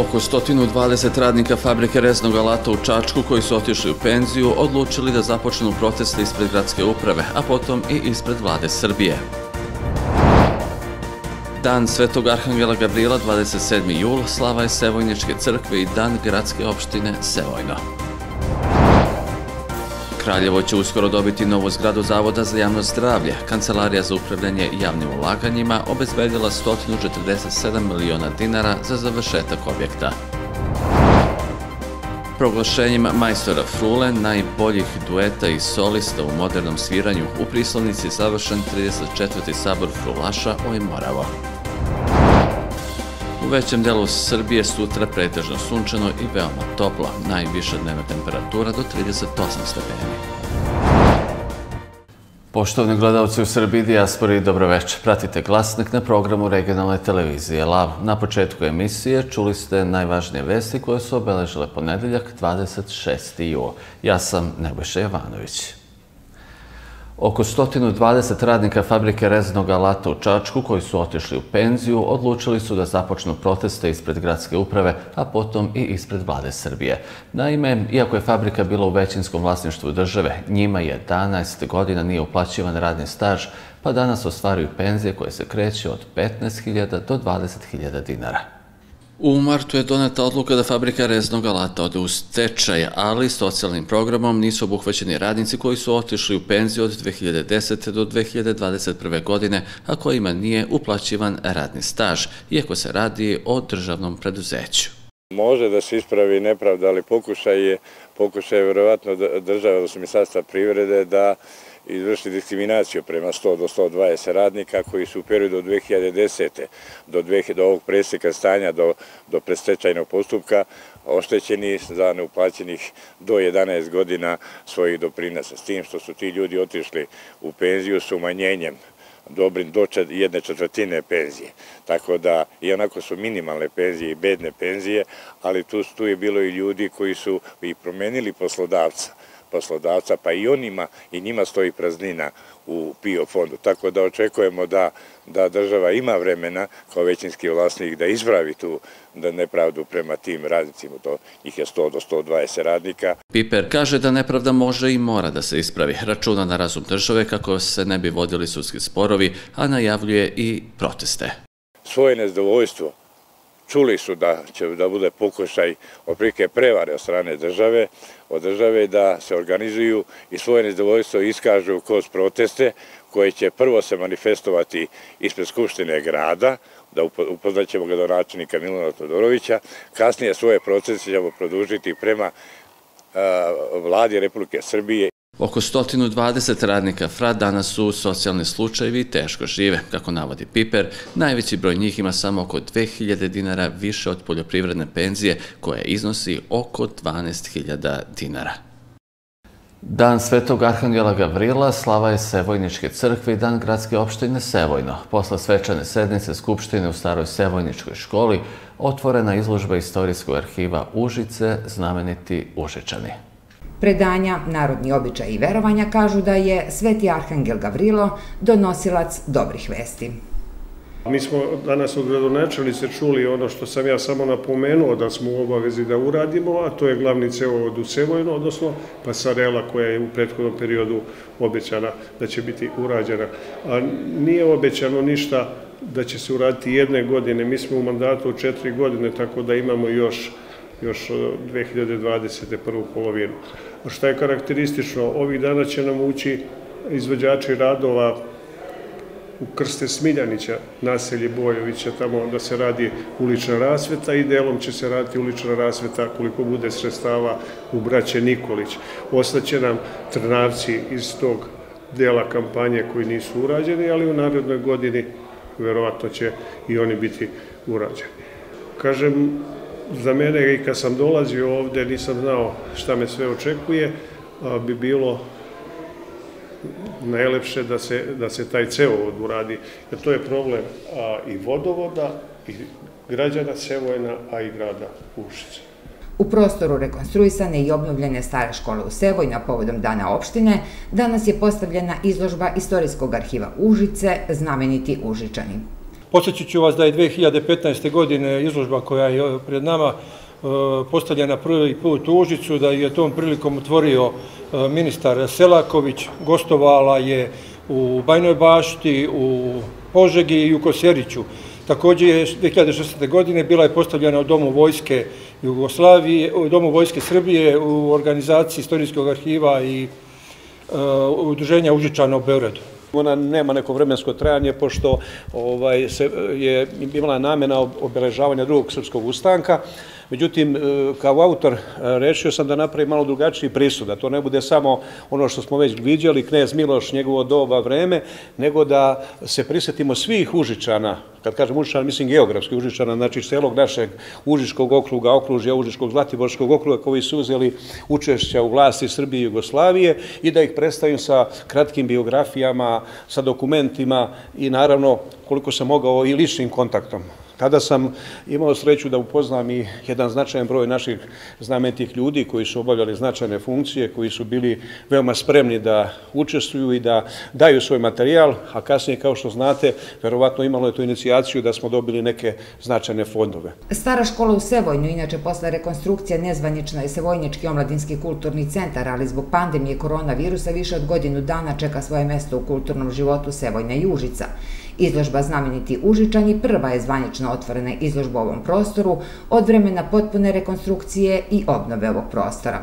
Oko 120 radnika fabrike reznog alata u Čačku koji su otišli u penziju odlučili da započnu proteste ispred gradske uprave, a potom i ispred vlade Srbije. Dan Svetog Arhangela Gabriela, 27. jul, slava je Sevojničke crkve i dan gradske opštine Sevojno. Kraljevo će uskoro dobiti novu zgradu Zavoda za javno zdravlje. Kancelarija za upravljanje javnim ulaganjima obezbedila 147 miliona dinara za završetak objekta. Proglašenjem majstora Frule, najboljih dueta i solista u modernom sviranju, u prislovnici završen 34. sabor Frulaša Oj Moravo. Većem delu Srbije sutra pretežno sunčano i veoma toplo, najviša dnevna temperatura do 38 stepeni. Poštovni gledalci u Srbiji, Dijaspori, dobroveče. Pratite glasnik na programu regionalne televizije LAV. Na početku emisije čuli ste najvažnije vesti koje su obeležile ponedeljak 26. juo. Ja sam Nebojša Jovanović. Oko 120 radnika fabrike reznog alata u Čačku koji su otišli u penziju odlučili su da započnu proteste ispred gradske uprave, a potom i ispred vlade Srbije. Naime, iako je fabrika bila u većinskom vlasništvu države, njima je 11 godina nije uplaćivan radni staž, pa danas ostvaruju penzije koje se kreće od 15.000 do 20.000 dinara. U martu je doneta odluka da fabrika reznog alata ode u stečaj, ali socijalnim programom nisu obuhvaćeni radnici koji su otišli u penziju od 2010. do 2021. godine, a kojima nije uplaćivan radni staž, iako se radi o državnom preduzeću. Može da se ispravi nepravda, ali pokušaj je, pokušaj je vjerovatno država, odnosno ministarstva privrede, da izvršili diskriminaciju prema 100 do 120 radnika koji su u periodu od 2010. do, do ovog preseka stanja, do, do prestečajnog postupka, oštećeni za neuplaćenih do 11 godina svojih doprinasa. S tim što su ti ljudi otišli u penziju s umanjenjem dobrim do jedne četvrtine penzije. Tako da i onako su minimalne penzije i bedne penzije, ali tu, tu je bilo i ljudi koji su i promenili poslodavca poslodavca, pa i onima i njima stoji praznina u PIO fondu. Tako da očekujemo da, da država ima vremena kao većinski vlasnik da ispravi tu da nepravdu prema tim radnicima, to njih je 100 do 120 radnika. Piper kaže da nepravda može i mora da se ispravi. Računa na razum države kako se ne bi vodili sudski sporovi, a najavljuje i proteste. Svoje nezadovoljstvo čuli su da će da bude pokušaj oprike prevare od strane države, od države da se organizuju i svoje nezadovoljstvo iskažu kroz proteste koje će prvo se manifestovati ispred Skupštine grada, da upoznaćemo ga do načinika Milana Todorovića, kasnije svoje procese ćemo produžiti prema vladi Republike Srbije. Oko 120 radnika FRA danas su socijalni slučajevi i teško žive. Kako navodi Piper, najveći broj njih ima samo oko 2000 dinara više od poljoprivredne penzije koja iznosi oko 12.000 dinara. Dan Svetog Arhangela Gavrila slava je Sevojničke crkve i dan gradske opštine Sevojno. Posle svečane sednice Skupštine u staroj Sevojničkoj školi otvorena izložba istorijskog arhiva Užice, znameniti Užičani. Predanja, narodni običaj i verovanja kažu da je Sveti Arhangel Gavrilo donosilac dobrih vesti. Mi smo danas od gradonačelice čuli ono što sam ja samo napomenuo da smo u obavezi da uradimo, a to je glavni cevovod u Sevojno, odnosno pasarela koja je u prethodnom periodu obećana da će biti urađena. A nije obećano ništa da će se uraditi jedne godine. Mi smo u mandatu od četiri godine, tako da imamo još još e, 2021. polovinu. Šta je karakteristično, ovih dana će nam ući izvođači radova u Krste Smiljanića, naselje Bojovića, tamo da se radi ulična rasveta i delom će se raditi ulična rasveta koliko bude sredstava u braće Nikolić. Ostaće nam trnavci iz tog dela kampanje koji nisu urađeni, ali u narednoj godini verovatno će i oni biti urađeni. Kažem, za mene i kad sam dolazio ovde nisam znao šta me sve očekuje, bi bilo najlepše da se, da se taj cevovod uradi. Jer to je problem a, i vodovoda, i građana Sevojna, a i grada Ušice. U prostoru rekonstruisane i obnovljene stare škole u Sevoj na povodom Dana opštine danas je postavljena izložba Istorijskog arhiva Užice, znameniti Užičani. Posjećit ću vas da je 2015. godine izložba koja je pred nama e, postavljena prvi put u Užicu, da je tom prilikom otvorio e, ministar Selaković, gostovala je u Bajnoj bašti, u Požegi i u Kosjeriću. Također je 2016. godine bila je postavljena u Domu vojske Jugoslavije, u Domu vojske Srbije u organizaciji istorijskog arhiva i e, udruženja Užičana u Beoredu. Ona nema neko vremensko trajanje, pošto ovaj, se je imala namena obeležavanja drugog srpskog ustanka. Međutim, e, kao autor e, rešio sam da napravim malo drugačiji prisud, da to ne bude samo ono što smo već vidjeli, knez Miloš, njegovo doba vreme, nego da se prisjetimo svih Užičana, kad kažem Užičana, mislim geografski Užičana, znači celog našeg Užičkog okruga, okružja Užičkog Zlatiborskog okruga koji su uzeli učešća u vlasti Srbije i Jugoslavije i da ih predstavim sa kratkim biografijama, sa dokumentima i naravno koliko sam mogao i ličnim kontaktom. Tada sam imao sreću da upoznam i jedan značajan broj naših znamentih ljudi koji su obavljali značajne funkcije, koji su bili veoma spremni da učestvuju i da daju svoj materijal, a kasnije, kao što znate, verovatno imalo je tu inicijaciju da smo dobili neke značajne fondove. Stara škola u Sevojnu, inače posle rekonstrukcije nezvanična je Sevojnički omladinski kulturni centar, ali zbog pandemije koronavirusa više od godinu dana čeka svoje mesto u kulturnom životu Sevojna i Užica. Izložba znameniti Užičani prva je zvanično otvorena izložba u ovom prostoru od vremena potpune rekonstrukcije i obnove ovog prostora.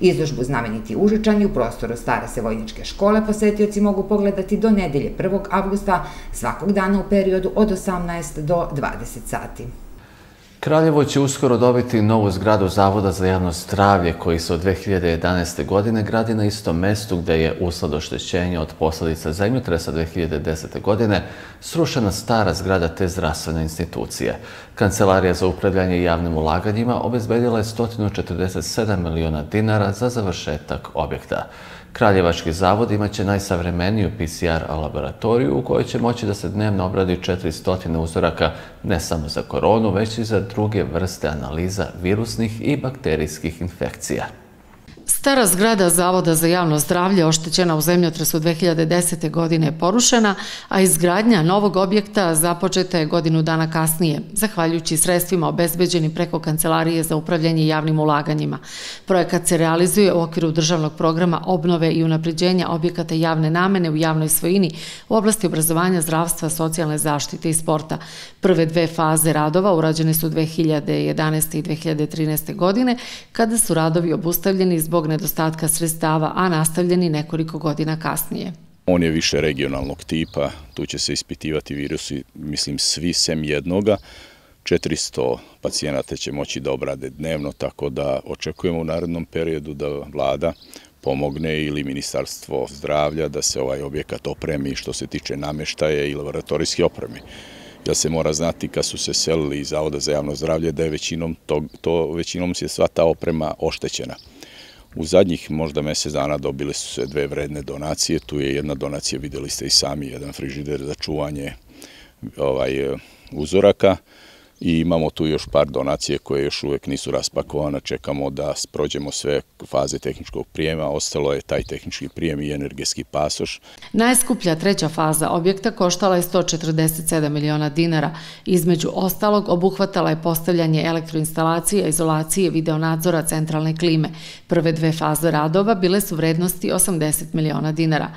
Izložbu znameniti Užičani u prostoru Stare se vojničke škole posetioci mogu pogledati do nedelje 1. avgusta svakog dana u periodu od 18 do 20 sati. Kraljevo će uskoro dobiti novu zgradu Zavoda za javno zdravlje koji se od 2011. godine gradi na istom mestu gde je usled oštećenja od posledica zemljotresa 2010. godine srušena stara zgrada te zdravstvene institucije. Kancelarija za upravljanje javnim ulaganjima obezbedila je 147 miliona dinara za završetak objekta. Kraljevački zavod imaće najsavremeniju PCR laboratoriju u kojoj će moći da se dnevno obradi 400 uzoraka ne samo za koronu, već i za druge vrste analiza virusnih i bakterijskih infekcija. Stara zgrada Zavoda za javno zdravlje oštećena u zemljotresu 2010. godine je porušena, a izgradnja novog objekta započeta je godinu dana kasnije, zahvaljujući sredstvima obezbeđeni preko Kancelarije za upravljanje javnim ulaganjima. Projekat se realizuje u okviru državnog programa obnove i unapređenja objekata javne namene u javnoj svojini u oblasti obrazovanja, zdravstva, socijalne zaštite i sporta. Prve dve faze radova urađene su 2011. i 2013. godine, kada su radovi obustavljeni zbog nedostatka sredstava, a nastavljeni nekoliko godina kasnije. On je više regionalnog tipa, tu će se ispitivati virusi, mislim, svi sem jednoga. 400 pacijenata će moći da obrade dnevno, tako da očekujemo u narednom periodu da vlada pomogne ili ministarstvo zdravlja da se ovaj objekat opremi što se tiče nameštaje i laboratorijske opreme. Ja se mora znati kad su se selili iz Zavoda za javno zdravlje da je većinom, to, to, većinom se sva ta oprema oštećena. U zadnjih možda mjesec dana dobili su se dve vredne donacije. Tu je jedna donacija, vidjeli ste i sami, jedan frižider za čuvanje ovaj, uzoraka i imamo tu još par donacije koje još uvijek nisu raspakovane, čekamo da prođemo sve faze tehničkog prijema, ostalo je taj tehnički prijem i energetski pasoš. Najskuplja treća faza objekta koštala je 147 miliona dinara, između ostalog obuhvatala je postavljanje elektroinstalacije, izolacije, videonadzora centralne klime. Prve dve faze radova bile su vrednosti 80 miliona dinara.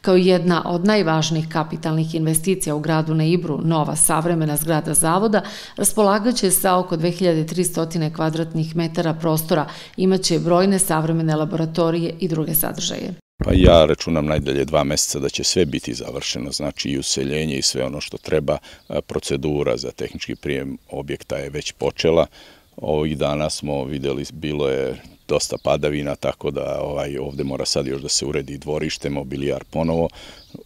Kao jedna od najvažnijih kapitalnih investicija u gradu na Ibru, nova savremena zgrada zavoda, raspolagaće sa oko 2300 kvadratnih metara prostora, imaće brojne savremene laboratorije i druge sadržaje. Pa ja računam najdalje dva meseca da će sve biti završeno, znači i useljenje i sve ono što treba. E, procedura za tehnički prijem objekta je već počela. Ovih dana smo videli, bilo je dosta padavina, tako da ovaj, ovde mora sad još da se uredi dvorište, mobilijar ponovo.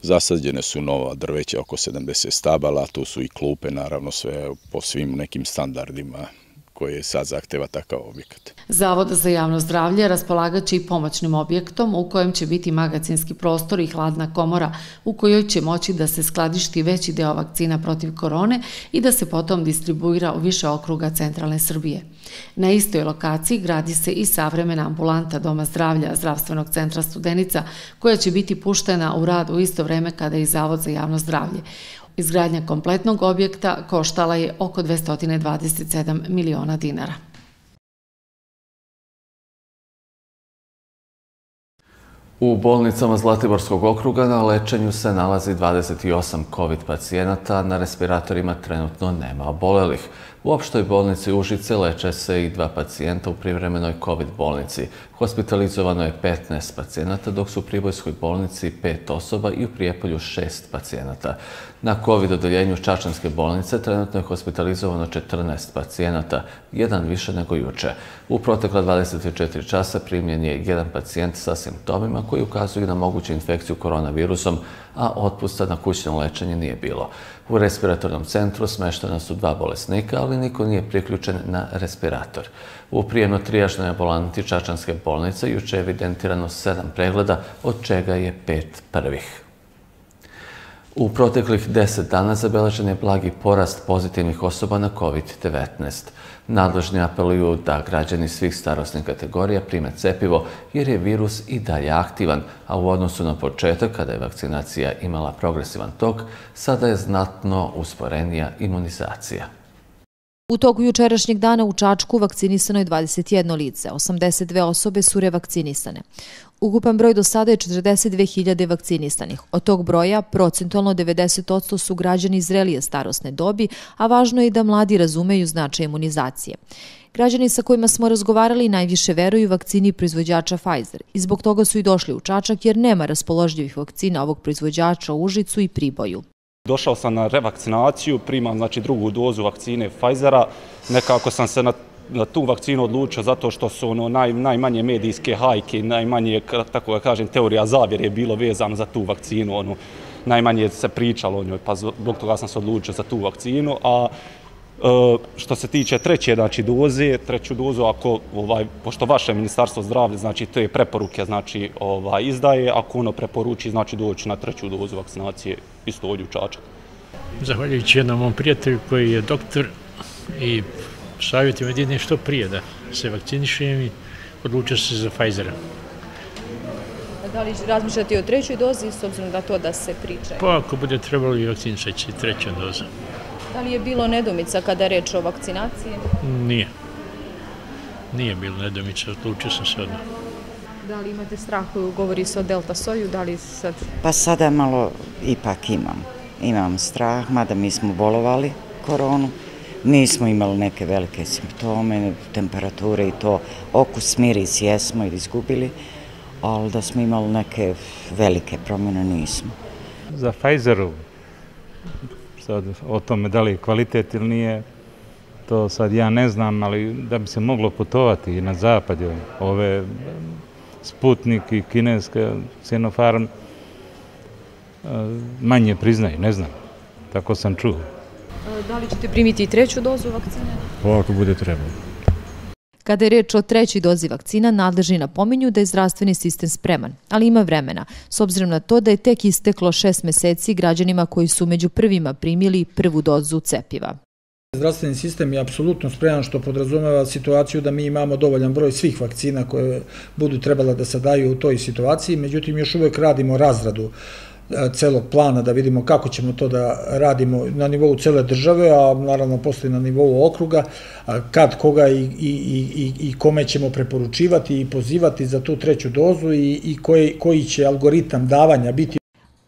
Zasađene su nova drveća, oko 70 stabala, tu su i klupe, naravno sve po svim nekim standardima koje sad zahteva takav objekat. Zavod za javno zdravlje raspolagaće i pomoćnim objektom u kojem će biti magacinski prostor i hladna komora u kojoj će moći da se skladišti veći deo vakcina protiv korone i da se potom distribuira u više okruga centralne Srbije. Na istoj lokaciji gradi se i savremena ambulanta Doma zdravlja Zdravstvenog centra Studenica koja će biti puštena u rad u isto vreme kada je i Zavod za javno zdravlje. Izgradnja kompletnog objekta koštala je oko 227 miliona dinara. U bolnicama Zlatiborskog okruga na lečenju se nalazi 28 COVID pacijenata, na respiratorima trenutno nema obolelih. U opštoj bolnici Užice leče se i dva pacijenta u privremenoj COVID bolnici. Hospitalizovano je 15 pacijenata, dok su u Pribojskoj bolnici 5 osoba i u Prijepolju 6 pacijenata. Na COVID odeljenju Čačanske bolnice trenutno je hospitalizovano 14 pacijenata, jedan više nego juče. U protekla 24 časa primljen je jedan pacijent sa simptomima koji ukazuju na moguću infekciju koronavirusom, a otpusta na kućno lečenje nije bilo. U respiratornom centru smeštena su dva bolesnika, ali niko nije priključen na respirator. U prijemno-trijažnoj ambulanti Čačanske bolnice juče je evidentirano sedam pregleda, od čega je pet prvih. U proteklih deset dana zabeležen je blagi porast pozitivnih osoba na COVID-19. Nadležni apeluju da građani svih starostnih kategorija prime cepivo jer je virus i dalje aktivan, a u odnosu na početak, kada je vakcinacija imala progresivan tok, sada je znatno usporenija imunizacija. U toku jučerašnjeg dana u Čačku vakcinisano je 21 lice, 82 osobe su revakcinisane. Ukupan broj do sada je 42.000 vakcinisanih. Od tog broja procentualno 90% su građani zrelije starosne dobi, a važno je i da mladi razumeju značaj imunizacije. Građani sa kojima smo razgovarali najviše veruju vakcini proizvođača Pfizer i zbog toga su i došli u Čačak jer nema raspoložljivih vakcina ovog proizvođača u Užicu i Priboju. Došao sam na revakcinaciju, primam znači, drugu dozu vakcine Pfizera. Nekako sam se na, na tu vakcinu odlučio zato što su ono, naj, najmanje medijske hajke, najmanje, tako da kažem, teorija zavjere je bilo vezano za tu vakcinu. Ono, najmanje se pričalo o njoj, pa zbog toga sam se odlučio za tu vakcinu. A E, što se tiče treće znači, doze, treću dozu, ako, ovaj, pošto vaše ministarstvo zdravlja, znači, te preporuke znači, ovaj, izdaje, ako ono preporuči, znači, doći na treću dozu vakcinacije, isto ovdje u Čačak. Zahvaljujući jednom mom prijatelju koji je doktor i savjetima jedine što prije da se vakcinišem i odlučio se za Pfizera. Da li razmišljati o trećoj dozi s obzirom da to da se priča? Pa ako bude trebalo i vakcinišati treća doza. Da li je bilo nedomica kada je reč o vakcinaciji? Nije. Nije bilo nedomica, odlučio sam se odmah. Da li imate strah koju govori se o delta soju? Da li sad... Pa sada malo ipak imam. Imam strah, mada mi smo bolovali koronu. Nismo imali neke velike simptome, temperature i to. Okus, miris jesmo ili izgubili, ali da smo imali neke velike promjene nismo. Za Pfizeru sad o tome da li je kvalitet ili nije, to sad ja ne znam, ali da bi se moglo putovati i na zapad, ove Sputnik i kineska Sinopharm, manje priznaju, ne znam. Tako sam čuo. Da li ćete primiti i treću dozu vakcine? Pa ako bude trebalo. Kada je reč o trećoj dozi vakcina, nadležni napominju da je zdravstveni sistem spreman, ali ima vremena, s obzirom na to da je tek isteklo šest meseci građanima koji su među prvima primili prvu dozu cepiva. Zdravstveni sistem je apsolutno spreman što podrazumeva situaciju da mi imamo dovoljan broj svih vakcina koje budu trebala da se daju u toj situaciji, međutim još uvek radimo razradu E, celog plana da vidimo kako ćemo to da radimo na nivou cele države, a naravno posle na nivou okruga, kad, koga i, i, i, i kome ćemo preporučivati i pozivati za tu treću dozu i, i koji, koji će algoritam davanja biti.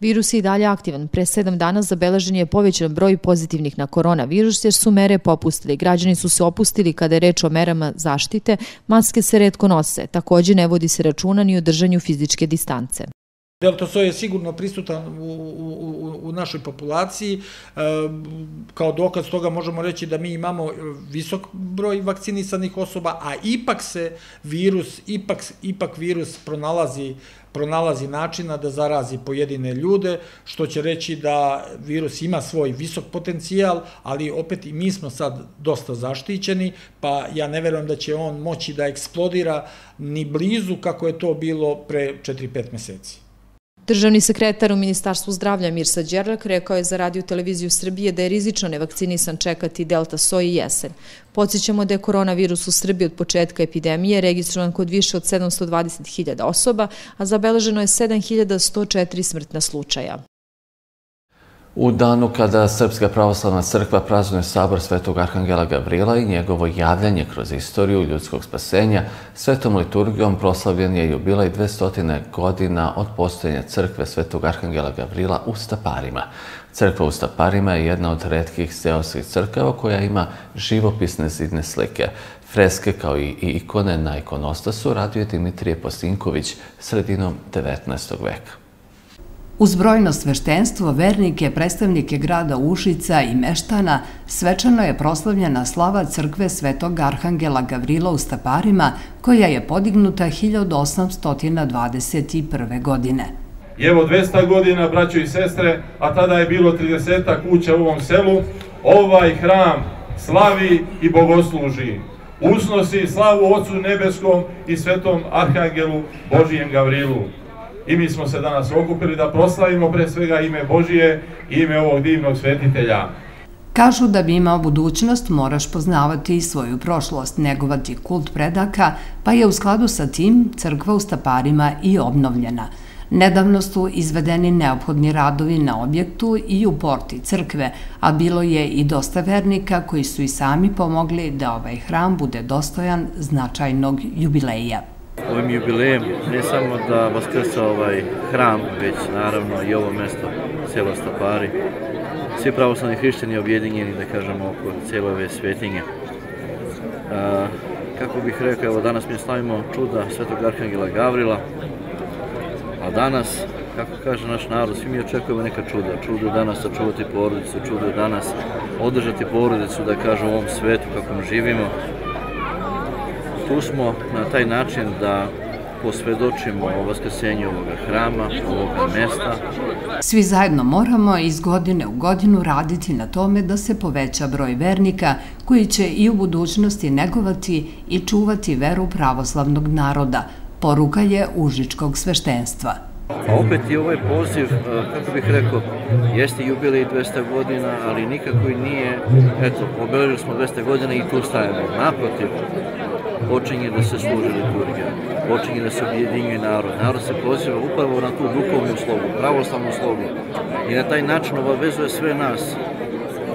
Virus je i dalje aktivan. Pre sedam dana zabeležen je povećan broj pozitivnih na koronavirus jer su mere popustili. Građani su se opustili kada je reč o merama zaštite, maske se redko nose. Takođe ne vodi se računa ni o držanju fizičke distance. Delta soj je sigurno prisutan u, u, u našoj populaciji. E, kao dokaz toga možemo reći da mi imamo visok broj vakcinisanih osoba, a ipak se virus, ipak, ipak virus pronalazi, pronalazi načina da zarazi pojedine ljude, što će reći da virus ima svoj visok potencijal, ali opet i mi smo sad dosta zaštićeni, pa ja ne verujem da će on moći da eksplodira ni blizu kako je to bilo pre 4-5 meseci. Državni sekretar u Ministarstvu zdravlja Mirsa Đerlak rekao je za radio televiziju Srbije da je rizično nevakcinisan čekati delta soj i jesen. Podsjećamo da je koronavirus u Srbiji od početka epidemije registrovan kod više od 720.000 osoba, a zabeleženo je 7.104 smrtna slučaja. U danu kada Srpska pravoslavna crkva praznuje sabor Svetog Arhangela Gavrila i njegovo javljanje kroz istoriju ljudskog spasenja, svetom liturgijom proslavljen je jubilej 200 godina od postojanja crkve Svetog Arhangela Gavrila u Staparima. Crkva u Staparima je jedna od redkih seoskih crkava koja ima živopisne zidne slike. Freske kao i ikone na ikonostasu radio je Dimitrije Postinković sredinom 19. veka. Uz brojno sveštenstvo, vernike, predstavnike grada Ušica i Meštana, svečano je proslavljena slava crkve Svetog Arhangela Gavrila u Staparima, koja je podignuta 1821. godine. Evo 200 godina, braćo i sestre, a tada je bilo 30 kuća u ovom selu, ovaj hram slavi i bogosluži. Usnosi slavu Otcu Nebeskom i Svetom Arhangelu Božijem Gavrilu i mi smo se danas okupili da proslavimo pre svega ime Božije i ime ovog divnog svetitelja. Kažu da bi imao budućnost, moraš poznavati i svoju prošlost, negovati kult predaka, pa je u skladu sa tim crkva u Staparima i obnovljena. Nedavno su izvedeni neophodni radovi na objektu i u porti crkve, a bilo je i dosta vernika koji su i sami pomogli da ovaj hram bude dostojan značajnog jubileja ovim jubilejem ne samo da vaskrsa ovaj hram, već naravno i ovo mesto, selo Stapari. Svi pravoslavni hrišćani objedinjeni, da kažemo, oko cijele ove svetinje. kako bih rekao, evo danas mi slavimo čuda Svetog Arhangela Gavrila, a danas, kako kaže naš narod, svi mi očekujemo neka čuda. Čudo danas sačuvati porodicu, čudo danas održati porodicu, da kažem, u ovom svetu kakvom živimo, tu smo na taj način da posvedočimo o vaskrsenju ovoga hrama, ovoga mesta. Svi zajedno moramo iz godine u godinu raditi na tome da se poveća broj vernika koji će i u budućnosti negovati i čuvati veru pravoslavnog naroda, poruka je Užičkog sveštenstva. A opet i ovaj poziv, e, kako bih rekao, jeste jubilej 200 godina, ali nikako i nije, eto, obeležili smo 200 godina i tu stajemo. Naprotiv, počinje da se služi liturgija, počinje da se objedinjuje narod. Narod se poziva upravo na tu duhovnu slogu, pravoslavnu slogu i na taj način obavezuje sve nas,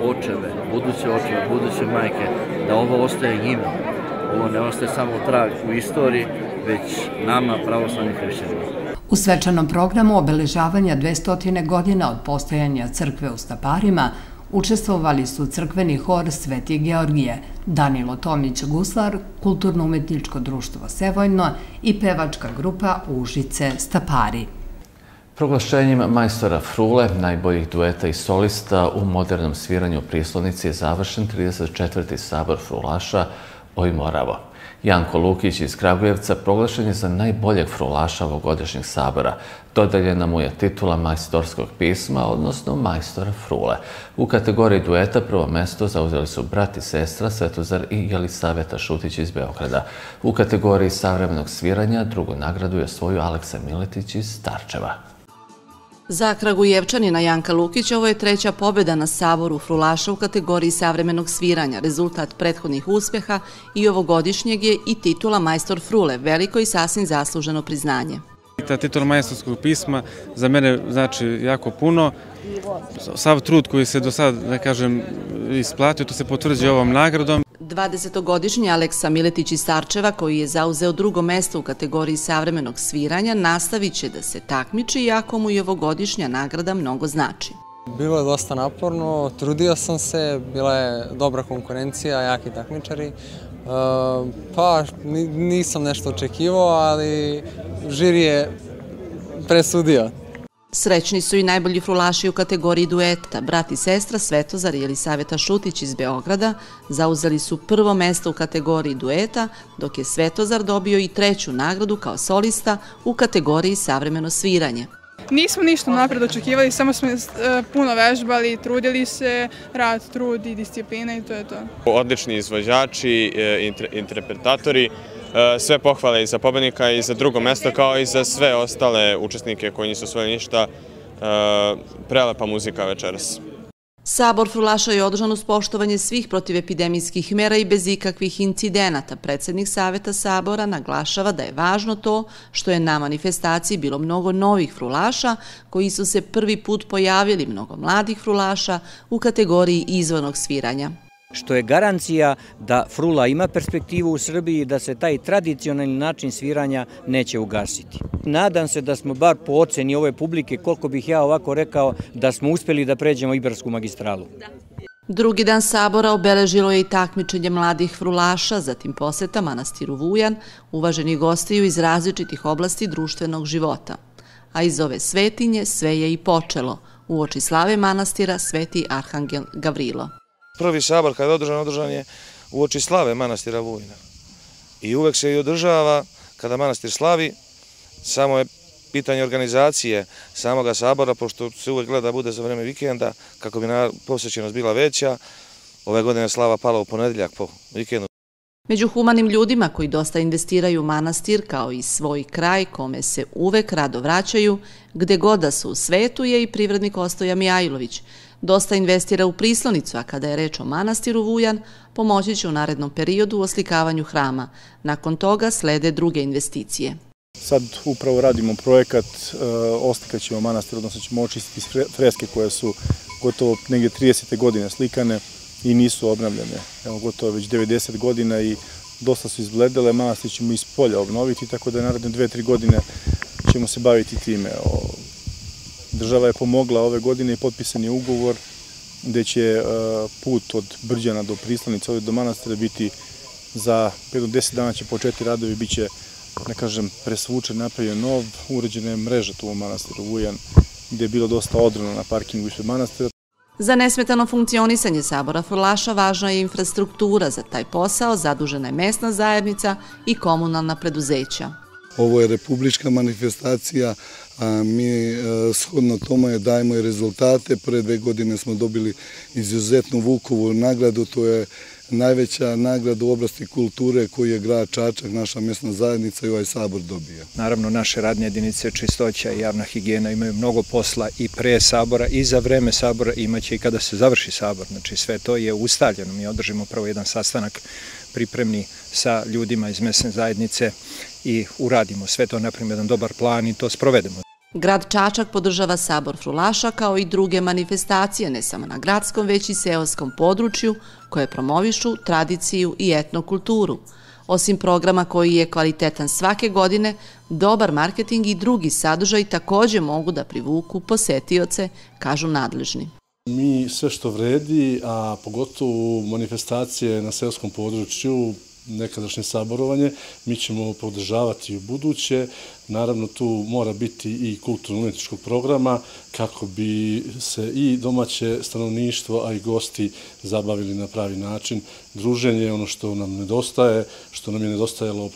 očeve, buduće očeve, buduće majke, da ovo ostaje njima. Ovo ne ostaje samo trag u istoriji, već nama, pravoslavnim hrišćanima. U svečanom programu obeležavanja 200. godina od postojanja crkve u Staparima Učestvovali su crkveni hor Sveti Georgije, Danilo Tomić Guslar, Kulturno-umetničko društvo Sevojno i pevačka grupa Užice Stapari. Proglašenjem majstora Frule, najboljih dueta i solista u modernom sviranju prislovnici je završen 34. sabor Frulaša Ojmoravo. Janko Lukić iz Kragujevca proglašen je za najboljeg frulaša ovogodišnjeg sabora. Dodeljena mu je titula majstorskog pisma, odnosno majstora frule. U kategoriji dueta prvo mesto zauzeli su brat i sestra Svetozar i Jelisaveta Šutić iz Beograda. U kategoriji savremenog sviranja drugu nagradu je svoju Aleksa Miletić iz Starčeva. Za Kragujevčanina Janka Lukić ovo je treća pobjeda na Saboru Frulaša u kategoriji savremenog sviranja, rezultat prethodnih uspjeha i ovogodišnjeg je i titula Majstor Frule, veliko i sasvim zasluženo priznanje. Ta titula majstorskog pisma za mene znači jako puno. Sav trud koji se do sad, da kažem, isplatio, to se potvrđuje ovom nagradom. 20-godišnji Aleksa Miletić iz Sarčeva, koji je zauzeo drugo mesto u kategoriji savremenog sviranja, nastavit će da se takmiči, iako mu i ovogodišnja nagrada mnogo znači. Bilo je dosta naporno, trudio sam se, bila je dobra konkurencija, jaki takmičari. E, pa, nisam nešto očekivao, ali žiri je presudio. Srećni su i najbolji frulaši u kategoriji dueta. Brat i sestra Svetozar i Elisaveta Šutić iz Beograda zauzeli su prvo mesto u kategoriji dueta, dok je Svetozar dobio i treću nagradu kao solista u kategoriji savremeno sviranje. Nismo ništa napred očekivali, samo smo e, puno vežbali, trudili se, rad, trud i disciplina i to je to. Odlični izvođači, e, interpretatori, Eh, sve pohvale i za pobednika i za drugo mesto kao i za sve ostale učesnike koji nisu svoje ništa. Eh, prelepa muzika večeras. Sabor Frulaša je održan uz poštovanje svih protivepidemijskih mera i bez ikakvih incidenata. Predsednik Saveta Sabora naglašava da je važno to što je na manifestaciji bilo mnogo novih frulaša koji su se prvi put pojavili mnogo mladih frulaša u kategoriji izvornog sviranja što je garancija da Frula ima perspektivu u Srbiji i da se taj tradicionalni način sviranja neće ugasiti. Nadam se da smo bar po oceni ove publike, koliko bih ja ovako rekao, da smo uspeli da pređemo Ibersku magistralu. Drugi dan sabora obeležilo je i takmičenje mladih frulaša, zatim poseta manastiru Vujan, uvaženi gostiju iz različitih oblasti društvenog života. A iz ove svetinje sve je i počelo. U oči slave manastira sveti Arhangel Gavrilo. Prvi sabor kada je održan, održan je u oči slave manastira Vujna. I uvek se i održava kada manastir slavi, samo je pitanje organizacije samoga sabora, pošto se uvek gleda bude za vreme vikenda, kako bi posjećenost bila veća. Ove godine slava pala u ponedeljak po vikendu. Među humanim ljudima koji dosta investiraju u manastir kao i svoj kraj kome se uvek rado vraćaju, gde god da su u svetu je i privrednik Ostoja Mijajlović, dosta investira u prislonicu, a kada je reč o manastiru Vujan, pomoći će u narednom periodu u oslikavanju hrama. Nakon toga slede druge investicije. Sad upravo radimo projekat, e, oslikat ćemo manastir, odnosno ćemo očistiti freske koje su gotovo negdje 30. godine slikane i nisu obnavljene. Evo gotovo već 90 godina i dosta su izbledele, manastir ćemo iz polja obnoviti, tako da naredne dve, tri godine ćemo se baviti time. Država je pomogla ove godine i potpisan je ugovor gde će e, put od Brđana do Prislanica ovdje do manastira biti za 5 do 10 dana će početi radovi, bit će, ne kažem, presvučen, napravljen nov, uređena je mreža tu u manastiru Vujan, gde je bilo dosta odrona na parkingu ispred manastira. Za nesmetano funkcionisanje Sabora Frlaša važna je infrastruktura za taj posao, zadužena je mesna zajednica i komunalna preduzeća. Ovo je republička manifestacija, a mi e, shodno tome dajemo i rezultate. Pre dve godine smo dobili izuzetnu Vukovu nagradu, to je najveća nagrada u oblasti kulture koju je grad Čačak, naša mesna zajednica i ovaj sabor dobija. Naravno, naše radne jedinice čistoća i javna higijena imaju mnogo posla i pre sabora i za vreme sabora imaće i kada se završi sabor. Znači, sve to je ustavljeno. Mi održimo prvo jedan sastanak pripremni sa ljudima iz mesne zajednice i uradimo sve to, napravimo jedan dobar plan i to sprovedemo. Grad Čačak podržava Sabor Frulaša kao i druge manifestacije, ne samo na gradskom, već i seoskom području, koje promovišu tradiciju i etnokulturu. Osim programa koji je kvalitetan svake godine, dobar marketing i drugi sadržaj također mogu da privuku posetioce, kažu nadležni. Mi sve što vredi, a pogotovo manifestacije na seoskom području, nekadašnje saborovanje, mi ćemo podržavati u buduće. Naravno, tu mora biti i kulturno-umjetničkog programa kako bi se i domaće stanovništvo, a i gosti zabavili na pravi način. Druženje je ono što nam nedostaje, što nam je nedostajalo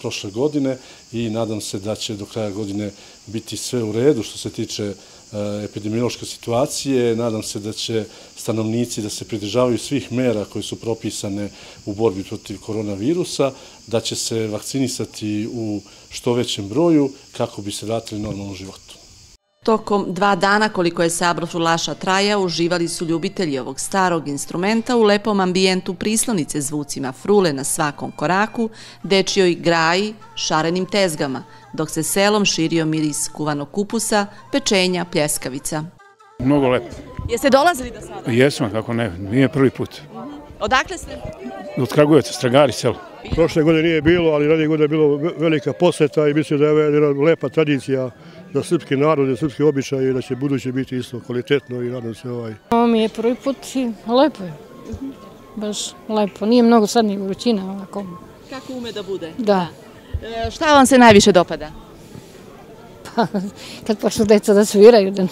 prošle godine i nadam se da će do kraja godine biti sve u redu što se tiče Eh, epidemiološke situacije. Nadam se da će stanovnici da se pridržavaju svih mera koje su propisane u borbi protiv koronavirusa, da će se vakcinisati u što većem broju kako bi se vratili normalnom životu. Tokom dva dana koliko je sabro Frulaša traja, uživali su ljubitelji ovog starog instrumenta u lepom ambijentu prislonice zvucima frule na svakom koraku, dečijoj graji, šarenim tezgama, dok se selom širio miris kuvanog kupusa, pečenja, pljeskavica. Mnogo lepo. Jeste dolazili do sada? Jesmo, kako ne, nije prvi put. Odakle ste? Od Kragujeca, Stragari, selo. Prošle godine nije bilo, ali radnje godine je bilo velika poseta i mislim da je jedna lepa tradicija za srpski narod i srpski običaj i da će buduće biti isto kvalitetno i nadam se ovaj. Ovo mi je prvi put i lepo je. Baš lepo. Nije mnogo sad ni vrućina ovako. Kako ume da bude? Da. E, šta vam se najviše dopada? Pa, kad počnu deca da sviraju, da,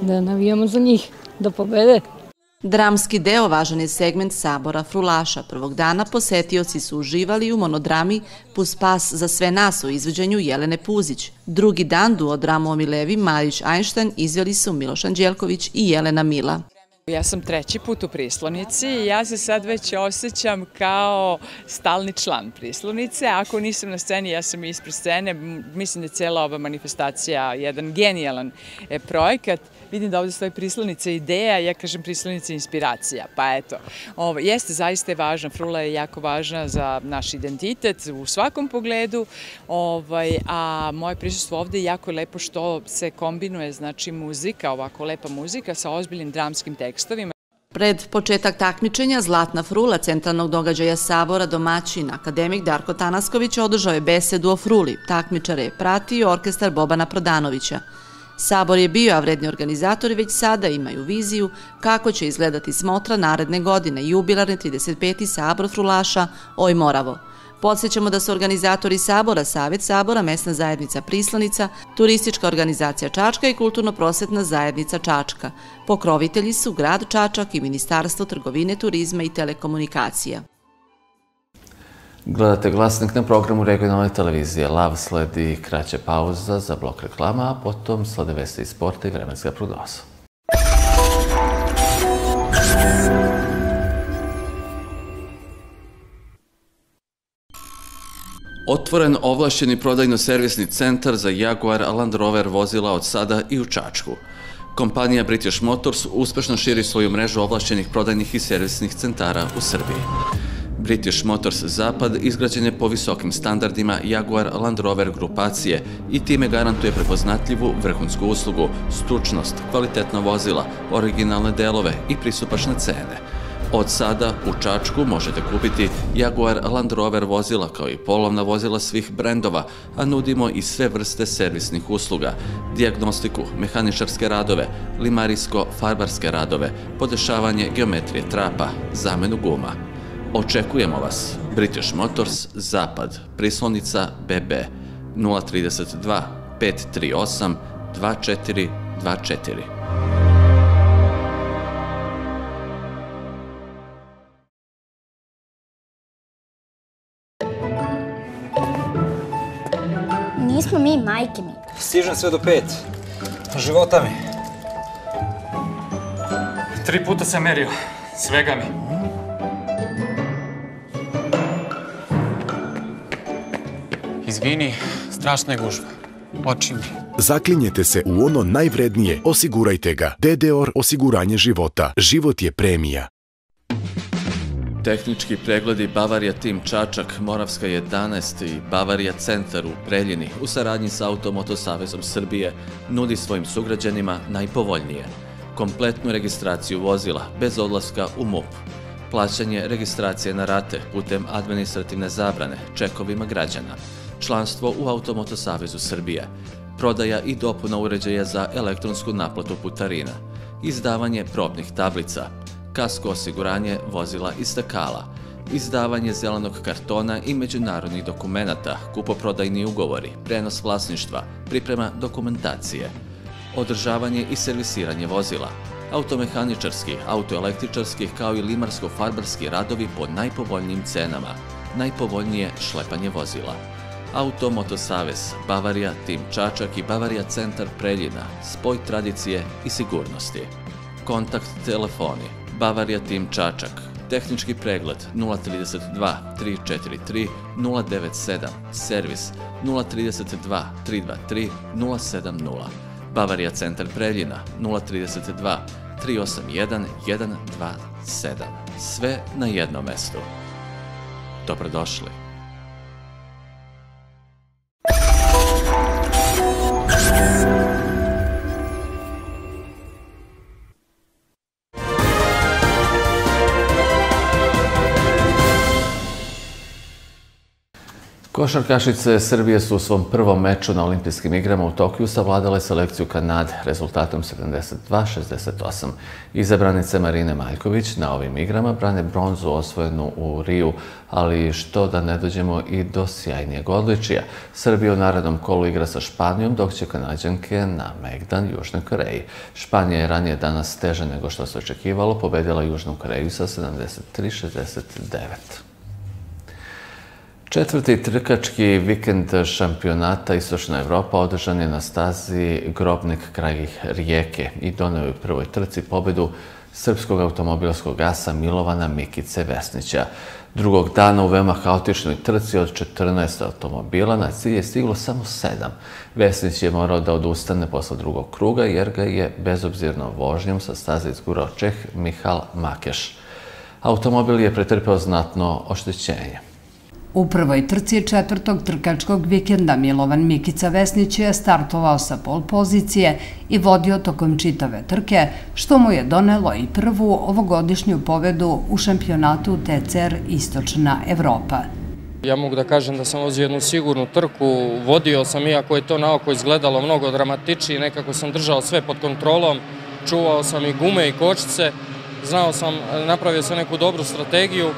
da navijamo za njih, da pobede. Dramski deo važan je segment Sabora Frulaša. Prvog dana posetioci su uživali u monodrami Pus pas za sve nas u izveđenju Jelene Puzić. Drugi dan duo dramu Milevi Marić Einstein izveli su Miloš Anđelković i Jelena Mila. Ja sam treći put u Prislonici i ja se sad već osjećam kao stalni član Prislonice. Ako nisam na sceni, ja sam ispred scene. Mislim da je cijela ova manifestacija jedan genijalan e, projekat. Vidim da ovdje stoji Prislonica ideja, ja kažem Prislonica inspiracija. Pa eto, ovo, jeste zaista je važna. Frula je jako važna za naš identitet u svakom pogledu. Ovaj, a moje prisustvo ovdje je jako lepo što se kombinuje znači muzika, ovako lepa muzika sa ozbiljnim dramskim tekstovima. Pred početak takmičenja Zlatna frula centralnog događaja Sabora domaćin akademik Darko Tanasković održao je besedu o fruli. Takmičare je pratio orkestar Bobana Prodanovića. Sabor je bio, a vredni organizatori već sada imaju viziju kako će izgledati smotra naredne godine jubilarne 35. Sabor frulaša Oj Moravo. Podsjećamo da su organizatori Sabora, Savjet Sabora, Mesna zajednica Prislanica, Turistička organizacija Čačka i Kulturno-prosvetna zajednica Čačka. Pokrovitelji su Grad Čačak i Ministarstvo trgovine, turizma i telekomunikacija. Gledate glasnik na programu regionalne televizije. Lav sledi kraća pauza za blok reklama, a potom slede vesti iz sporta i vremenska prognoza. Otvoren ovlašćeni prodajno-servisni centar za Jaguar Land Rover vozila od sada i u Čačku. Kompanija British Motors uspešno širi svoju mrežu ovlašćenih prodajnih i servisnih centara u Srbiji. British Motors Zapad izgrađen je po visokim standardima Jaguar Land Rover grupacije i time garantuje prepoznatljivu vrhunsku uslugu, stručnost, kvalitetna vozila, originalne delove i pristupačne cene – Od sada u Čačku možete kupiti Jaguar Land Rover vozila kao i polovna vozila svih brendova, a nudimo i sve vrste servisnih usluga, diagnostiku, mehaničarske radove, limarijsko-farbarske radove, podešavanje geometrije trapa, zamenu guma. Očekujemo vas. British Motors, Zapad, Prislonica, BB, 032 538 2424. Nismo mi majke mi. Stižem sve do pet. Života mi. Tri puta sam merio. Svega mi. Izvini, strašna je gužva. Oči mi. Zaklinjete se u ono najvrednije, osigurajte ga. DDOR osiguranje života. Život je premija. Tehnički pregledi Bavarija Tim Čačak, Moravska 11 i Bavarija Centar u Preljini u saradnji sa Automotosavezom Srbije nudi svojim sugrađanima najpovoljnije. Kompletnu registraciju vozila bez odlaska u MUP. Plaćanje registracije na rate putem administrativne zabrane čekovima građana. Članstvo u Automotosavezu Srbije. Prodaja i dopuna uređaja za elektronsku naplatu putarina. Izdavanje probnih tablica kasko osiguranje vozila i stakala, izdavanje zelenog kartona i međunarodnih dokumenta, kupoprodajni ugovori, prenos vlasništva, priprema dokumentacije, održavanje i servisiranje vozila, automehaničarski, autoelektričarski kao i limarsko-farbarski radovi po najpovoljnijim cenama, najpovoljnije šlepanje vozila. Automoto Savez, Bavarija, Tim Čačak i Bavarija Centar Preljina, spoj tradicije i sigurnosti. Kontakt telefoni Bavarija Tim Čačak. Tehnički pregled 032 343 097. Servis 032 323 070. Bavarija Centar Preljina 032 381 127. Sve na jednom mestu. Dobrodošli. Košarkašice Srbije su u svom prvom meču na olimpijskim igrama u Tokiju savladale selekciju Kanade rezultatom 72-68. Izabranice Marine Maljković na ovim igrama brane bronzu osvojenu u Riju, ali što da ne dođemo i do sjajnijeg odličija. Srbija u narednom kolu igra sa Španijom, dok će Kanadjanke na Megdan Južnoj Koreji. Španija je ranije danas teže nego što se očekivalo, pobedila Južnu Koreju sa 73-69. Četvrti trkački vikend šampionata Istočna Evropa održan je na stazi Grobnik krajih Rijeke i donio je u prvoj trci pobedu srpskog automobilskog gasa Milovana Mikice Vesnića. Drugog dana u veoma haotičnoj trci od 14 automobila na cilj je stiglo samo 7. Vesnić je morao da odustane posle drugog kruga jer ga je bezobzirnom vožnjom sa staze izgurao Čeh Mihal Makeš. Automobil je pretrpeo znatno oštećenje. U prvoj trci četvrtog trkačkog vikenda Milovan Mikica Vesnić je startovao sa pol pozicije i vodio tokom čitave trke, što mu je donelo i prvu ovogodišnju povedu u šampionatu TCR Istočna Evropa. Ja mogu da kažem da sam vozio jednu sigurnu trku, vodio sam, iako je to na oko izgledalo mnogo dramatičnije, nekako sam držao sve pod kontrolom, čuvao sam i gume i kočice, znao sam, napravio sam neku dobru strategiju,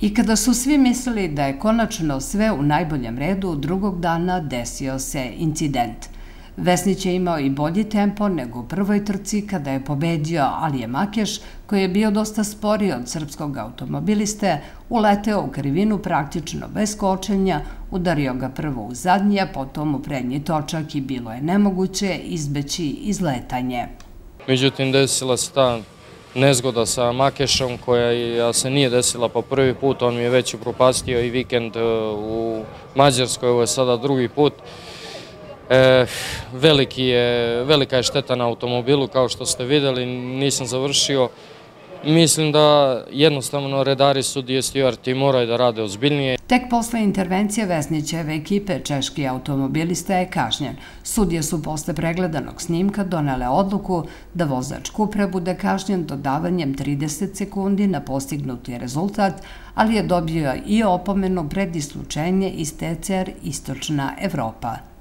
I kada su svi mislili da je konačno sve u najboljem redu, drugog dana desio se incident. Vesnić je imao i bolji tempo nego u prvoj trci kada je pobedio Alije Makeš, koji je bio dosta spori od srpskog automobiliste, uleteo u krivinu praktično bez kočenja, udario ga prvo u zadnji, a potom u prednji točak i bilo je nemoguće izbeći izletanje. Međutim, desila se ta nezgoda sa Makešom koja se nije desila po prvi put, on mi je već upropastio i vikend e, u Mađarskoj, ovo je sada drugi put. E, velika je šteta na automobilu, kao što ste videli, nisam završio. Mislim da jednostavno redari sudije stivarti moraju da rade ozbiljnije. Tek posle intervencije Vesnićeve ekipe Češki automobilista je kažnjen. Sudije su posle pregledanog snimka donele odluku da vozač Kupra bude kažnjen dodavanjem 30 sekundi na postignuti rezultat, ali je dobio i opomenu pred isključenje iz TCR Istočna Evropa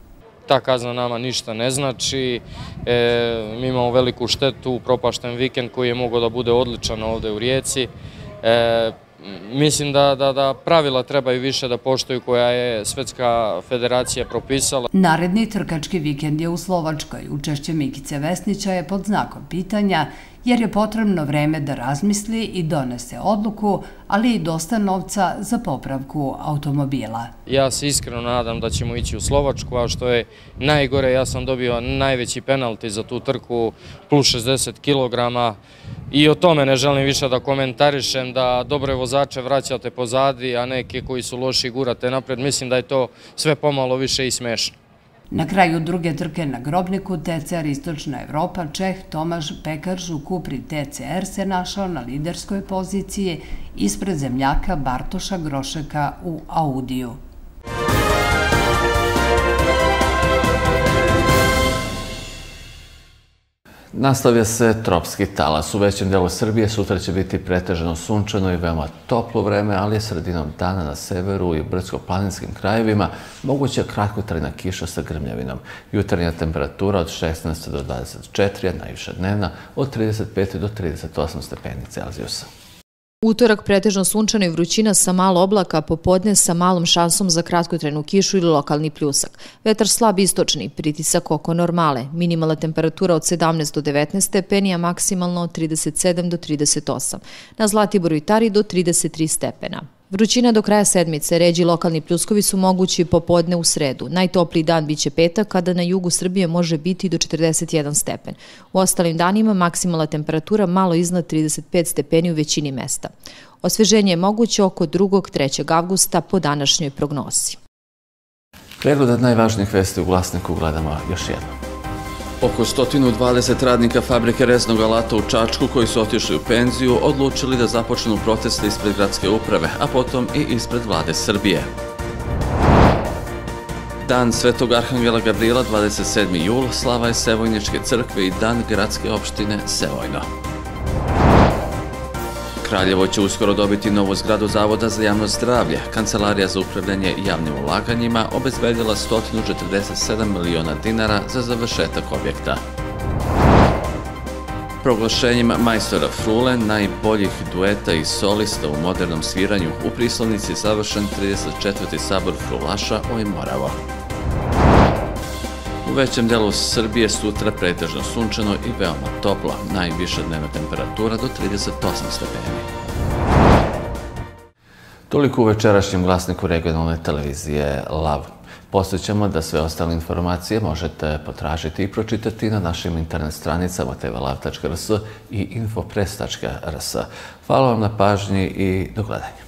ta kazna nama ništa ne znači. E, mi imamo veliku štetu, propašten vikend koji je mogao da bude odličan ovde u Rijeci. E, mislim da pravila trebaju više da poštoju koja je Svetska federacija propisala. Naredni trkački vikend je u Slovačkoj. Učešće Mikice Vesnića je pod znakom pitanja jer je potrebno vreme da razmisli i donese odluku, ali i dosta novca za popravku automobila. Ja se iskreno nadam da ćemo ići u Slovačku, a što je najgore, ja sam dobio najveći penalti za tu trku plus 60 kilograma i o tome ne želim više da komentarišem, da dobre vozače vraćate pozadi, a neke koji su loši gurate napred. Mislim da je to sve pomalo više i smešno. Na kraju druge trke na grobniku TCR Istočna Evropa, Čeh Tomaž Pekarž u Kupri TCR se našao na liderskoj poziciji ispred zemljaka Bartoša Grošeka u Audiju. Nastavlja se tropski talas. U većem delu Srbije sutra će biti pretežano sunčano i veoma toplo vreme, ali je sredinom dana na severu i brdsko-planinskim krajevima moguća kratkotrajna kiša sa grmljavinom. Jutarnja temperatura od 16 do 24, a najviša dnevna od 35 do 38 stepeni Celzijusa. Utorak pretežno sunčano i vrućina sa malo oblaka, popodne sa malom šansom za kratkotrenu kišu ili lokalni pljusak. Vetar slab istočni, pritisak oko normale, minimalna temperatura od 17 do 19 stepeni, a maksimalno od 37 do 38. Na Zlatiboru i Tari do 33 stepena. Vrućina do kraja sedmice, ređi lokalni pljuskovi su mogući popodne u sredu. Najtopliji dan biće petak, kada na jugu Srbije može biti do 41 stepen. U ostalim danima maksimala temperatura malo iznad 35 stepeni u većini mesta. Osveženje je moguće oko 2. 3. avgusta po današnjoj prognosi. Pregled najvažnijih vesti u glasniku gledamo još jednom. Oko 120 radnika fabrike reznog alata u Čačku koji su otišli u penziju odlučili da započnu proteste ispred gradske uprave, a potom i ispred vlade Srbije. Dan Svetog Arhangela Gabriela, 27. jul, slava je Sevojničke crkve i dan gradske opštine Sevojno. Kraljevo će uskoro dobiti novu zgradu Zavoda za javno zdravlje. Kancelarija za upravljanje javnim ulaganjima obezbedila 147 miliona dinara za završetak objekta. Proglašenjem majstora Frule, najboljih dueta i solista u modernom sviranju, u prislovnici završen 34. sabor Frulaša Oj Moravo. U većem delu Srbije sutra pretežno sunčano i veoma toplo, najviša dnevna temperatura do 38 stepeni. Toliko u večerašnjem glasniku regionalne televizije LAV. Posjećamo da sve ostale informacije možete potražiti i pročitati na našim internet stranicama tvlav.rs i infopress.rs. Hvala vam na pažnji i do gledanja.